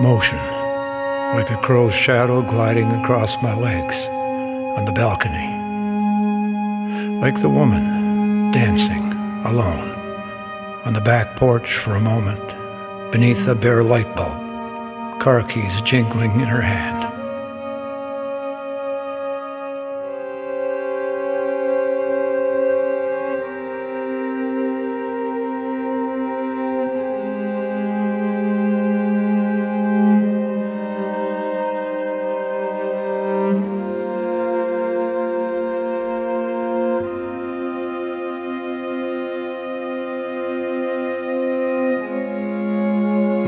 Motion, like a crow's shadow gliding across my legs on the balcony. Like the woman dancing alone on the back porch for a moment beneath a bare light bulb, car keys jingling in her hand.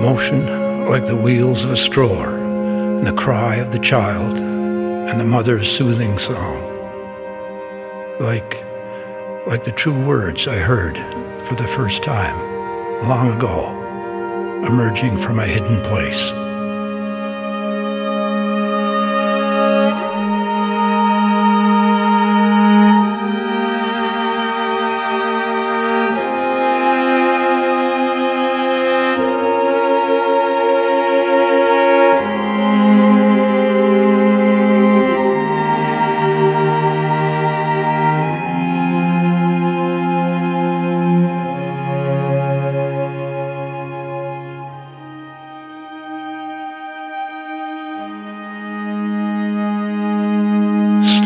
Motion like the wheels of a stroller, and the cry of the child, and the mother's soothing song. Like, like the true words I heard for the first time, long ago, emerging from a hidden place.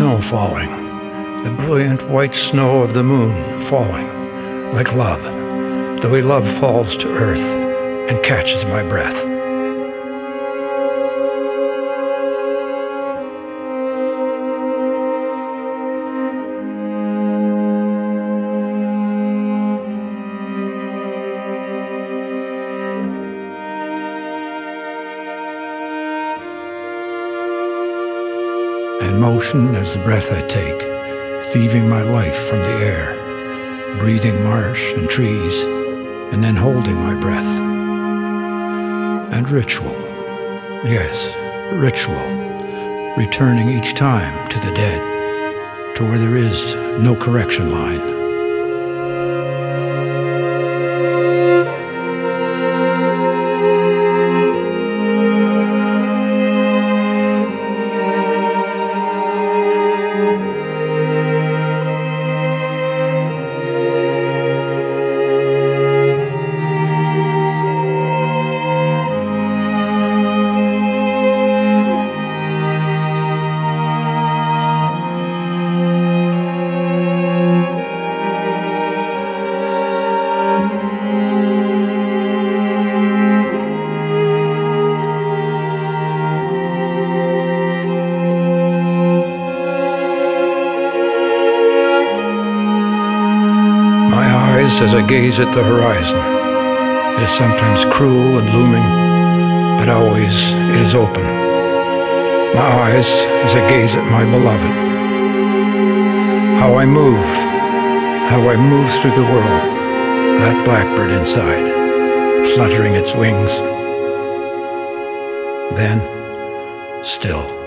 Snow falling, the brilliant white snow of the moon falling, like love, the way love falls to earth and catches my breath. Motion as the breath I take, thieving my life from the air, breathing marsh and trees, and then holding my breath. And ritual, yes, ritual, returning each time to the dead, to where there is no correction line. As I gaze at the horizon. It is sometimes cruel and looming, but always it is open. My eyes as I gaze at my beloved. How I move, how I move through the world, that blackbird inside, fluttering its wings. Then, still.